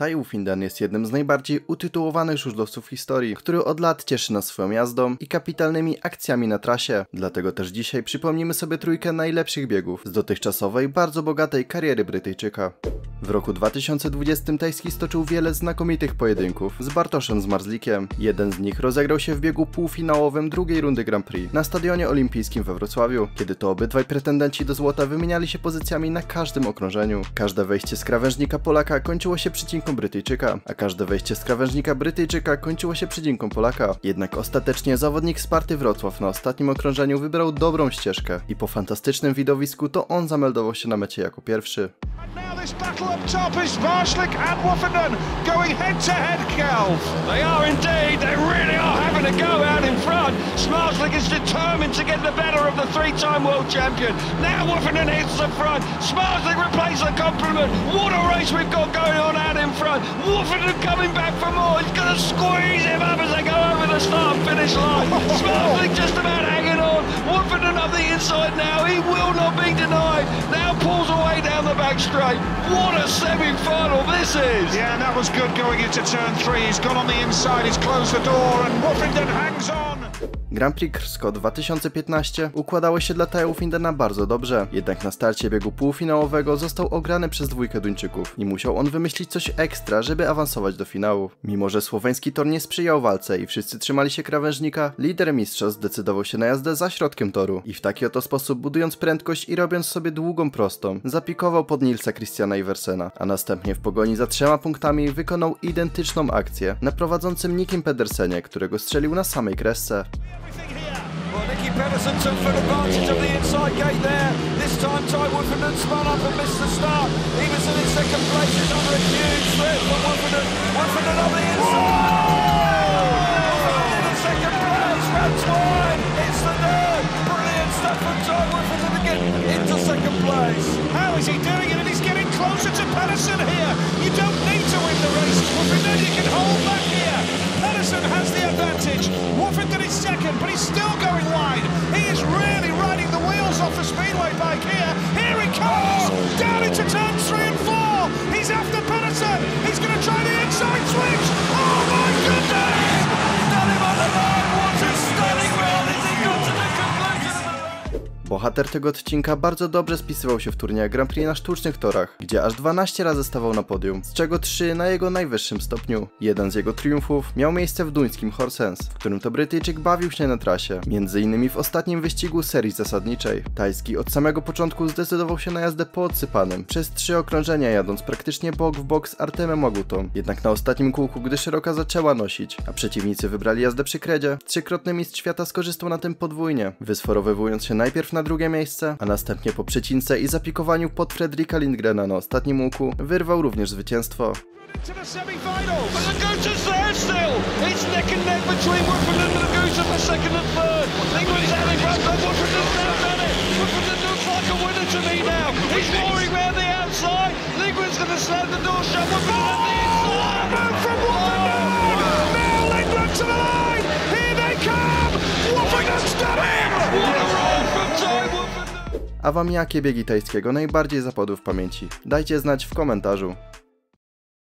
Tai Ufinden jest jednym z najbardziej utytułowanych żużlowców historii, który od lat cieszy nas swoją jazdą i kapitalnymi akcjami na trasie. Dlatego też dzisiaj przypomnimy sobie trójkę najlepszych biegów z dotychczasowej, bardzo bogatej kariery Brytyjczyka. W roku 2020 Tajski stoczył wiele znakomitych pojedynków z Bartoszem Zmarzlikiem. Jeden z nich rozegrał się w biegu półfinałowym drugiej rundy Grand Prix na Stadionie Olimpijskim we Wrocławiu, kiedy to obydwaj pretendenci do złota wymieniali się pozycjami na każdym okrążeniu. Każde wejście z krawężnika Polaka kończyło się przycinką Brytyjczyka, a każde wejście z krawężnika Brytyjczyka kończyło się przycinką Polaka. Jednak ostatecznie zawodnik Sparty Wrocław na ostatnim okrążeniu wybrał dobrą ścieżkę i po fantastycznym widowisku to on zameldował się na mecie jako pierwszy. This battle up top is Marslick and Woffenden going head to head, Kelv. They are indeed. They really are having a go in is determined to get the better of the three-time world champion. Now Woofenden hits the front. Smarslick replaces the compliment. What a race we've got going on out in front. Woofenden coming back for more. He's going to squeeze him up as they go over the start-finish line. Smarslick straight. What a semi-final this is. Yeah, and that was good going into turn three. He's gone on the inside, he's closed the door, and Woffenden hangs on. Grand Prix Krsko 2015 układało się dla Taya Findena bardzo dobrze, jednak na starcie biegu półfinałowego został ograny przez dwójkę Duńczyków i musiał on wymyślić coś ekstra, żeby awansować do finału. Mimo, że słoweński tor nie sprzyjał walce i wszyscy trzymali się krawężnika, lider mistrza zdecydował się na jazdę za środkiem toru i w taki oto sposób budując prędkość i robiąc sobie długą prostą, zapikował pod Nilsa Christiana Iversena, a następnie w pogoni za trzema punktami wykonał identyczną akcję na prowadzącym Nikim Pedersenie, którego strzelił na samej kresce. To into second place. How is he doing the race. Woffenden, you can hold back here. Pedersen has the advantage. Woffenden is second, but he's Bohater tego odcinka bardzo dobrze spisywał się w turniejach Grand Prix na sztucznych torach, gdzie aż 12 razy stawał na podium, z czego 3 na jego najwyższym stopniu. Jeden z jego triumfów miał miejsce w duńskim Horsens, w którym to Brytyjczyk bawił się na trasie, między innymi w ostatnim wyścigu serii zasadniczej. Tajski od samego początku zdecydował się na jazdę po odsypanym, przez trzy okrążenia jadąc praktycznie bok w bok z Artemem Agutą. Jednak na ostatnim kółku, gdy szeroka zaczęła nosić, a przeciwnicy wybrali jazdę przy kredzie, trzykrotny mistrz świata skorzystał na tym podwójnie, wysforowywując się najpierw na drugie miejsce, a następnie po przycince i zapikowaniu pod Fredrika Lindgrena na ostatnim łuku, wyrwał również zwycięstwo. The the. Move from A wam jakie biegi tajskiego najbardziej zapadły w pamięci? Dajcie znać w komentarzu.